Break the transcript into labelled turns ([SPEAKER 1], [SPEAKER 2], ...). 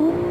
[SPEAKER 1] Uhum.